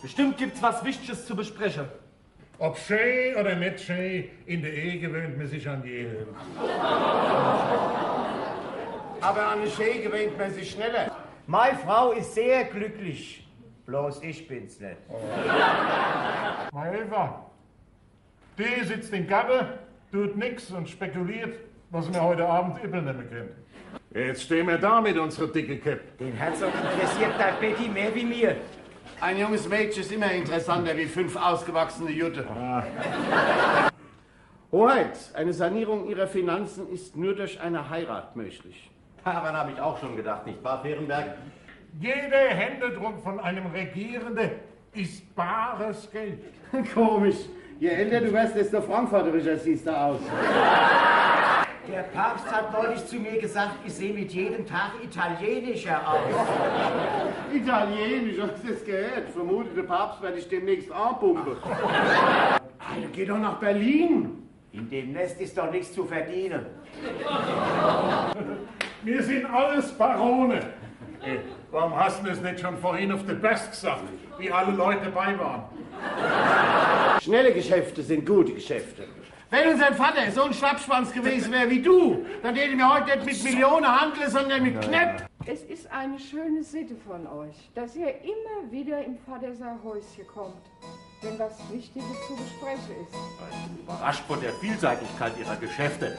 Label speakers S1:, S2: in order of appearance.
S1: Bestimmt gibt's was Wichtiges zu besprechen.
S2: Ob schön oder nicht schön, in der Ehe gewöhnt man sich an jeden.
S3: Aber an eine Schee gewöhnt man sich schneller.
S4: Meine Frau ist sehr glücklich. Bloß ich bin's nicht.
S2: Meine Eva, die sitzt in Gabe, tut nix und spekuliert, was wir heute Abend übernehmen können. Jetzt stehen wir da mit unserer dicke Cap.
S4: Den Herzog interessiert dein Betty mehr wie mir.
S3: Ein junges Mädchen ist immer interessanter wie fünf ausgewachsene Jutte. Hoheit, eine Sanierung Ihrer Finanzen ist nur durch eine Heirat möglich.
S5: Daran habe ich auch schon gedacht, nicht wahr, Fehrenberg?
S2: Jeder Händedruck von einem Regierenden ist bares Geld.
S3: Komisch. Je älter du wirst, desto frankfurterischer siehst du aus.
S4: Der Papst hat neulich zu mir gesagt, ich sehe mit jedem Tag italienischer aus.
S3: Italienisch, hast du das gehört? Vermutet, der Papst werde ich demnächst anpumpen. Alter, geh doch nach Berlin.
S4: In dem Nest ist doch nichts zu verdienen.
S2: Wir sind alles Barone. Äh, warum hast du das nicht schon vorhin auf der Best gesagt, wie alle Leute bei waren?
S3: Schnelle Geschäfte sind gute Geschäfte. Wenn unser Vater so ein Schwappschwanz gewesen wäre wie du, dann hätten wir heute nicht mit Millionen handeln, sondern mit Knepp.
S6: Es ist eine schöne Sitte von euch, dass ihr immer wieder im Vatersaar Häuschen kommt, wenn was Wichtiges zu besprechen ist.
S5: Überrascht von der Vielseitigkeit Ihrer Geschäfte.